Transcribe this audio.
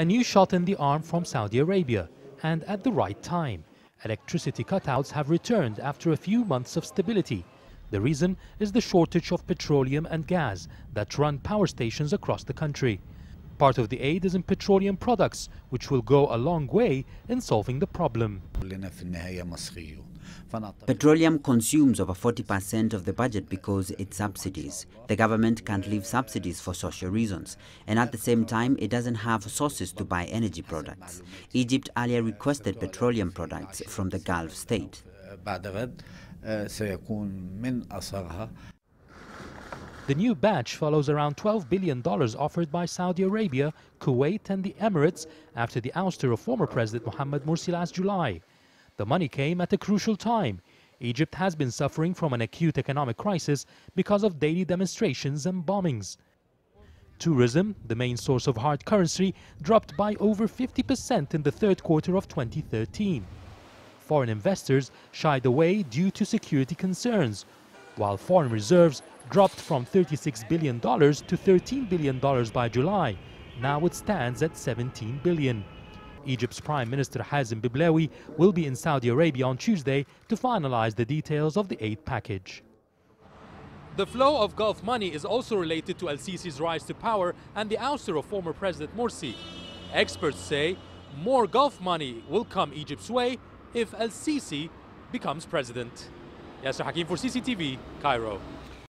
A new shot in the arm from Saudi Arabia, and at the right time. Electricity cutouts have returned after a few months of stability. The reason is the shortage of petroleum and gas that run power stations across the country. Part of the aid is in petroleum products, which will go a long way in solving the problem. Petroleum consumes over 40% of the budget because it's subsidies. The government can't leave subsidies for social reasons, and at the same time, it doesn't have sources to buy energy products. Egypt earlier requested petroleum products from the Gulf state. The new batch follows around $12 billion offered by Saudi Arabia, Kuwait and the Emirates after the ouster of former President Mohamed Morsi last July. The money came at a crucial time. Egypt has been suffering from an acute economic crisis because of daily demonstrations and bombings. Tourism, the main source of hard currency, dropped by over 50% in the third quarter of 2013. Foreign investors shied away due to security concerns, while foreign reserves dropped from $36 billion to $13 billion by July. Now it stands at 17 billion. Egypt's Prime Minister Hazem Beblawi will be in Saudi Arabia on Tuesday to finalize the details of the aid package. The flow of Gulf money is also related to al-Sisi's rise to power and the ouster of former President Morsi. Experts say more Gulf money will come Egypt's way if al-Sisi becomes president. Yasser Hakim for CCTV, Cairo.